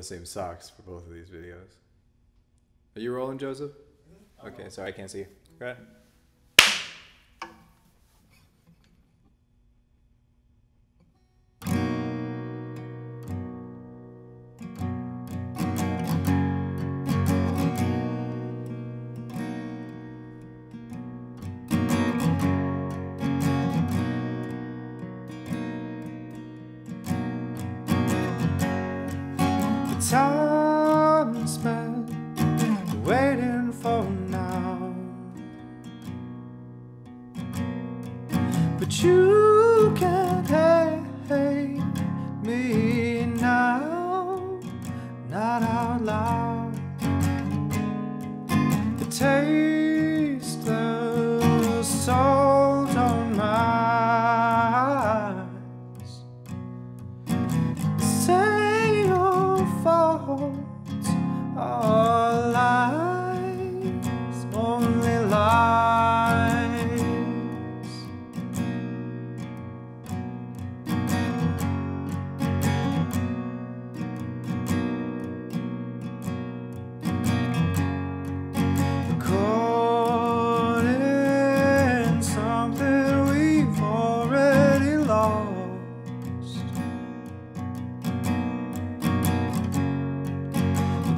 the same socks for both of these videos. Are you rolling, Joseph? Mm-hmm. Okay, sorry, I can't see. Right. Time spent waiting for now. But you can't hate me now, not out loud. The taste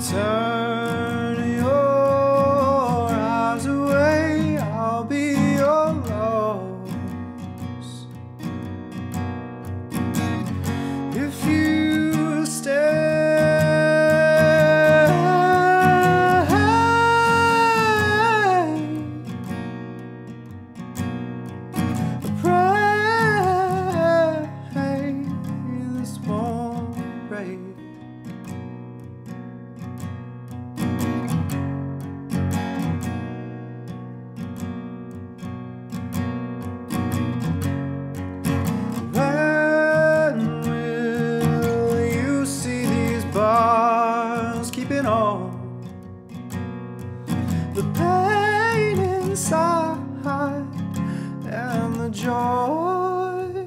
Turn the pain inside and the joy,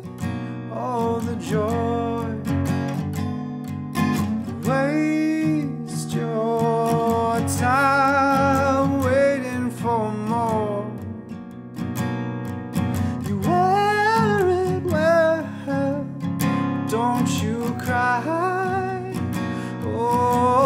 oh, the joy. Waste your time waiting for more. You wear it well, don't you cry. Oh.